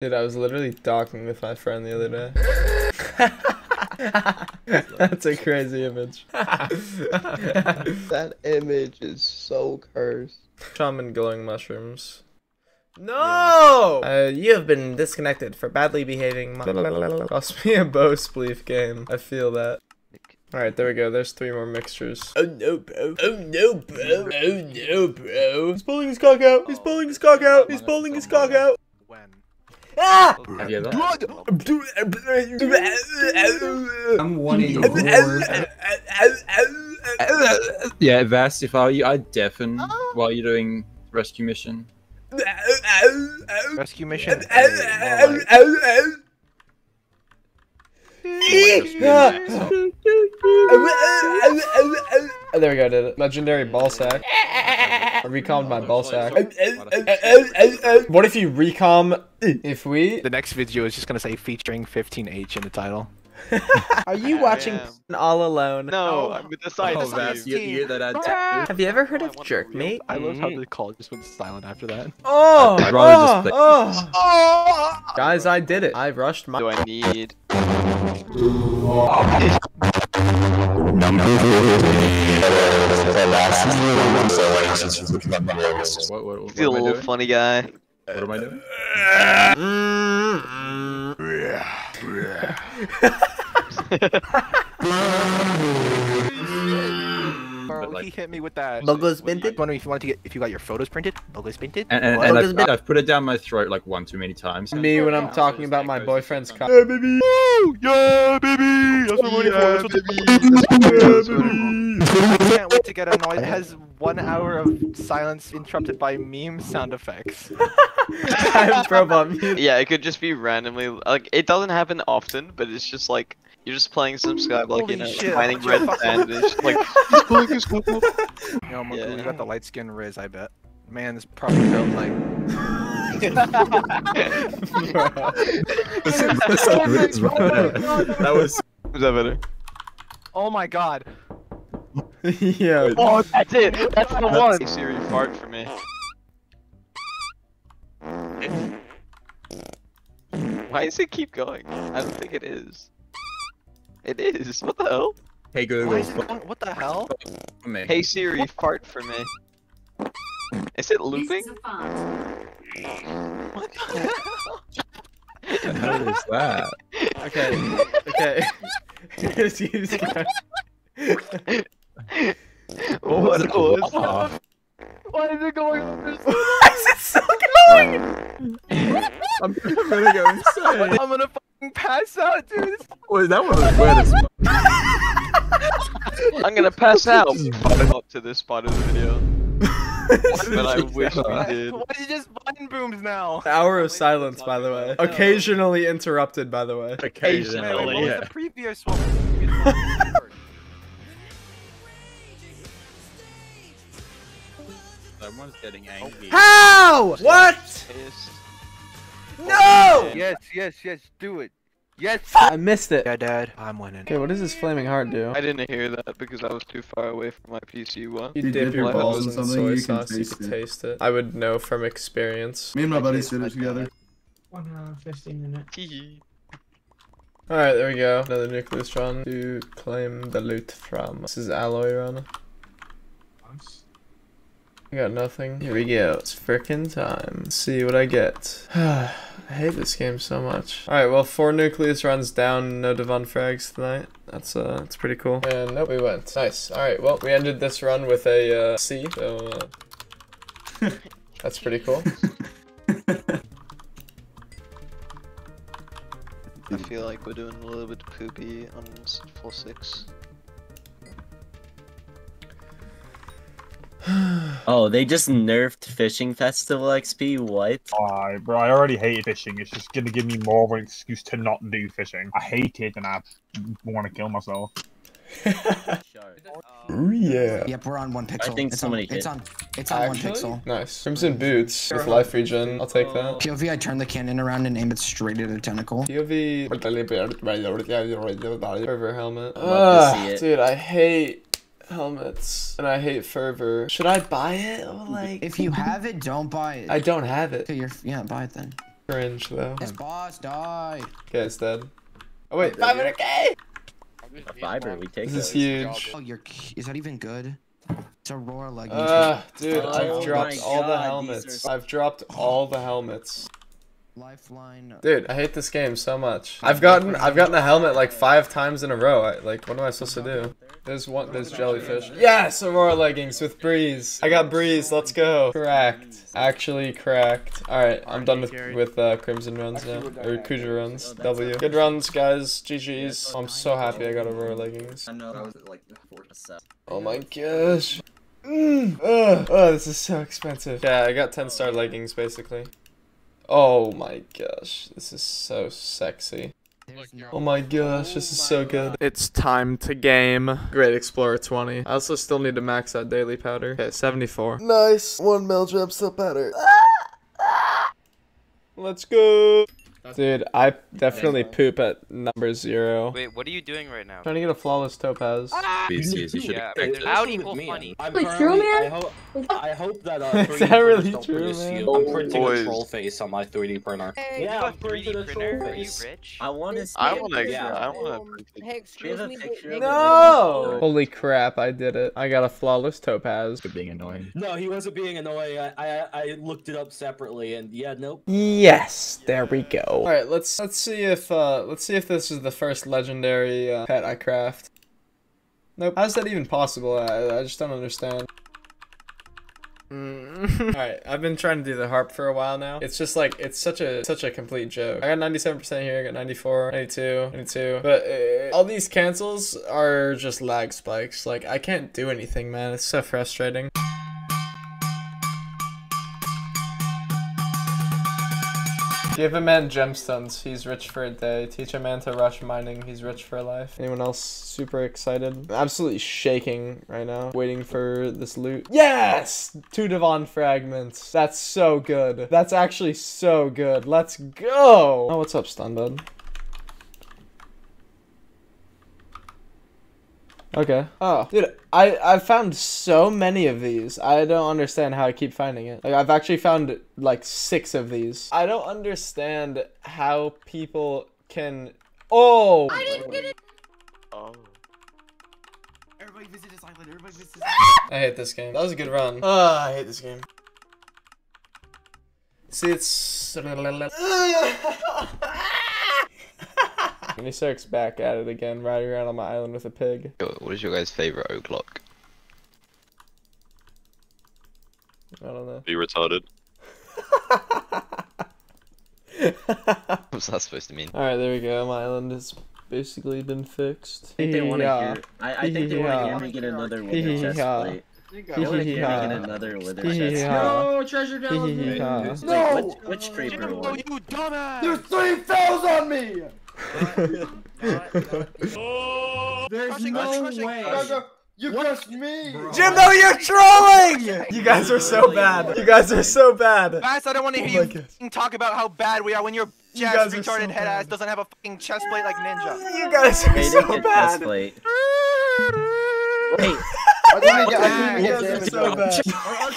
Dude, I was literally talking with my friend the other day. That's a crazy image. That image is so cursed. Shaman glowing mushrooms. No! Uh, you have been disconnected for badly behaving. Cost me a bow spleef game. I feel that. Alright, there we go. There's three more mixtures. Oh no, bro. Oh no, bro. Oh no, bro. He's pulling his cock out. He's pulling his cock out. He's pulling his cock out. When? Ah! Have you ever? I'm one in Yeah, Vass, if I were you, I'd deafen while you're doing rescue mission. Rescue mission. There we go, did it. Legendary ball sack. I recommed my ball sack. What if you recom if we The next video is just gonna say featuring 15H in the title. Are you watching am. All Alone? No, oh. I'm with the side Oh, team. You, you that ad? Have you ever heard oh, of Jerk Mate? I love how the call just went silent after that. Oh, I'd rather oh, just oh. Guys, I did it. I rushed my. Do I need? What, what, what, He's a little funny guy. What am I doing? Bro, like- he hit me with that. Logos I minted? was wondering if you wanted to get if you got your photos printed. Logos printed. And, and, and I've, I've put it down my throat like one too many times. Me when I'm talking about my boyfriend's cock. Yeah, baby. Yeah, baby. That's what I'm waiting for. I can't wait to get annoyed. It has one hour of silence interrupted by meme sound effects. I'm pro on mute. Yeah, it could just be randomly. Like it doesn't happen often, but it's just like you're just playing some Skype, like Holy you know, shit, finding what red the sand, and it's just like Yo, Marco, Yeah. you got the light skin Riz, I bet. Man, this probably built like. that was is that better? Oh my god. yeah. Oh, that's it. That's the one. Hey, Siri, fart for me. Why does it keep going? I don't think it is. It is. What the hell? Hey Why Google, is it going? What the hell? for me. Hey Siri, fart for me. Is it looping? What the hell? What the hell is that? Okay. Okay. Excuse me. What was Oh, Why is it going? Why is it still going? I'm gonna go insane. I'm gonna fucking pass out, dude. Wait, that one was the weirdest. I'm gonna pass out. Up to this part of the video. But I wish we did. Why is it just button booms now? Hour of silence, by the way. Occasionally interrupted, by the way. Wait, wait, Occasionally, what was the previous one? Someone's getting angry. How? What? Pissed. No! yes, yes, yes, do it. Yes. I missed it. Yeah, Dad, I'm winning. Okay, what does this flaming heart do? I didn't hear that because I was too far away from my PC. one. You You dip dip your your balls balls in in something, soy you can sauce, you taste can it. taste it. I would know from experience. Me and my buddies did it together. One hour and 15 minutes. Alright, there we go. Another nucleus run to claim the loot from. This is alloy run. Nice. I got nothing. Here we go. It's fricking time. Let's see what I get. I hate this game so much. Alright, well, four nucleus runs down, no Divan frags tonight. That's uh, that's pretty cool. And nope, we went. Nice. Alright, well, we ended this run with a uh, C. so uh, that's pretty cool. I feel like we're doing a little bit poopy on 4-6. Oh, they just nerfed Fishing Festival XP? What? Alright, bro, I already hated fishing. It's just gonna give me more of an excuse to not do fishing. I hate it and I want to kill myself. Ooh, yeah. Yep, we're on one pixel. I think it's somebody on, it's on. It's on one pixel. nice. Crimson boots with life regen. I'll take that. POV, I turn the cannon around and aim it straight at a tentacle. POV. Fervor helmet. Love to Ugh, see it. dude, I hate helmets and I hate fervor. Should I buy it? Like, If you have it, don't buy it. I don't have it. Okay, you're yeah, buy it then. Cringe though. His boss died. Okay, it's dead. Oh wait, 500k! A fiber, we take This is huge. Oh, you're. Is that even good? It's Aurora like. Uh, dude, Oh I've my dropped all the helmets. are- I've dropped all the helmets. Lifeline. Dude, I hate this game so much. I've gotten I've gotten a helmet like five times in a row. I, like, what am I supposed to do? There's one. There's jellyfish. Yes, Aurora leggings with breeze. I got breeze. Let's go. Cracked. Actually cracked. All right, I'm done with with uh, crimson runs now or Kuudra runs. W. Good runs, guys. GG's. I'm so happy I got Aurora leggings. I know that was like four to seven. Oh my gosh. Mm, ugh. oh, this is so expensive. Yeah, I got 10 star leggings basically. Oh my gosh, this is so sexy. Oh my gosh, this is so good. It's time to game. Great Explorer 20. I also still need to max out daily powder. Okay, 74. Nice. One mil drop still powder. Let's go. Dude, I definitely poop at number zero. Wait, what are you doing right now? Trying to get a flawless topaz. BCs, you should Yeah, expect it. Howdy, equal funny. I'm Wait, true, man? I hope, I hope that uh, Is 3D that printers really don't true, man? you. I'm printing Boys. a troll face on my 3D printer. Hey, Yeah, you I'm printing 3D a printer? troll Are you face. rich? I want to see. I wanna, Yeah. I wanna Um, print hey, Do you have excuse me. picture hey, of No! Holy crap, I did it. I got a flawless topaz. For being annoying. No, he wasn't being annoying. I, I I looked it up separately, and yeah, nope. Yes, there we go. All right, let's let's see if uh let's see if this is the first legendary uh, pet I craft. Nope. How's that even possible? I, I just don't understand. Mm. All right, I've been trying to do the harp for a while now. It's just like it's such a such a complete joke. I got 97% here, I got 94, 92, 92. But uh, all these cancels are just lag spikes. Like I can't do anything, man. It's so frustrating. Give a man gemstones, he's rich for a day. Teach a man to rush mining, he's rich for life. Anyone else super excited? Absolutely shaking right now, waiting for this loot. Yes! Two Divan fragments. That's so good. That's actually so good. Let's go! Oh, what's up, stun Okay. Oh, dude, I I've found so many of these. I don't understand how I keep finding it. Like I've actually found like six of these. I don't understand how people can. Oh. I didn't get it. Oh. Everybody visit this island. Everybody visit this I hate this game. That was a good run. Oh, I hate this game. See, it's. Uniceric's back at it again, riding around on my island with a pig. What is your guys' favorite oak lock? I don't know. Are you retarded? What's that supposed to mean? Alright, there we go. My island has basically been fixed. I think they want to Yeah. hear. I, I think they want to hear me get another wither chest Yeah. plate. They want to hear me get another wither chest plate. Yeah. No, treasure down. Yeah. Wait, which, which creeper one? you dumbass! There's three fells on me! There's Crushing, no crushing, way. crushing. Uh, you crushed me! Bro. Jimbo, you're trolling! You guys are so bad. You guys are so bad. Bass, I don't want to Oh hear my you gosh. talk about how bad we are when your You Jack's guys are retarded so head ass doesn't have a fucking chest plate like Ninja. You guys are They so didn't chest bad. plate. Wait, I didn't even get, I didn't get damage so bad.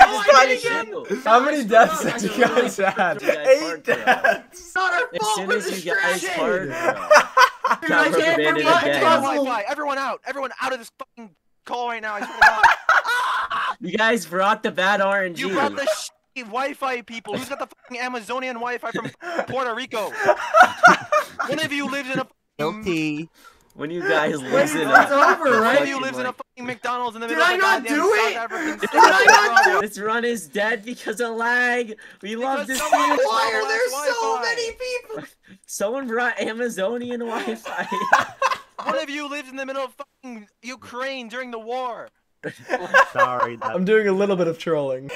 I did it again. How many deaths have you guys had? You guys Eight hard, deaths. Not our fault. soon We're you guys distracted. hard, I can't rubber banded forget again. that. Wi-Fi. Everyone out. Everyone out of this fucking call right now. I swear to God. you guys brought the bad RNG. You brought the shitty Wi-Fi people. Who's got the fucking Amazonian Wi-Fi from Puerto Rico? One of you lives in a fucking... when you guys Wait, listen it's up. over, right? of you lives in a fucking McDonald's in the Did middle I of a not do it? Did I not do This run is dead because of lag. We love Because this. someone- game. Why are there so many people? Someone brought Amazonian Wi-Fi. One of you lives in the middle of fucking Ukraine during the war. Sorry. I'm doing a little bit of trolling.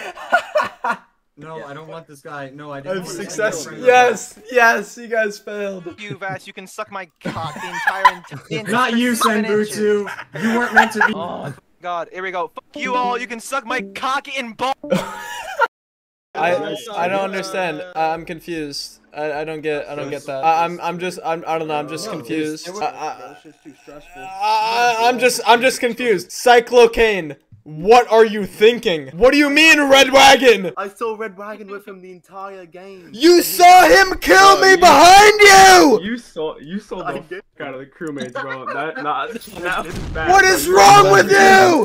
No, I don't want this guy. No, I didn't. I've success. Yes, yes, you guys failed. You Vass, you can suck my cock the entire, the entire Not you, seven. Senbutsu. You weren't meant to be. Oh God, here we go. Fuck you all. You can suck my cock and ball. I I don't understand. I- I'm confused. I, I don't get I don't get that. I, I'm I'm just I'm I don't know. I'm just confused. I, I, just too stressful. I, I'm just I'm just confused. Cyclocane. What are you thinking? What do you mean, Red Wagon? I saw Red Wagon with him the entire game. You saw him kill me you- behind you! You saw you saw the did. fuck out of the crewmates, bro. That nah, that was bad. What is wrong with you?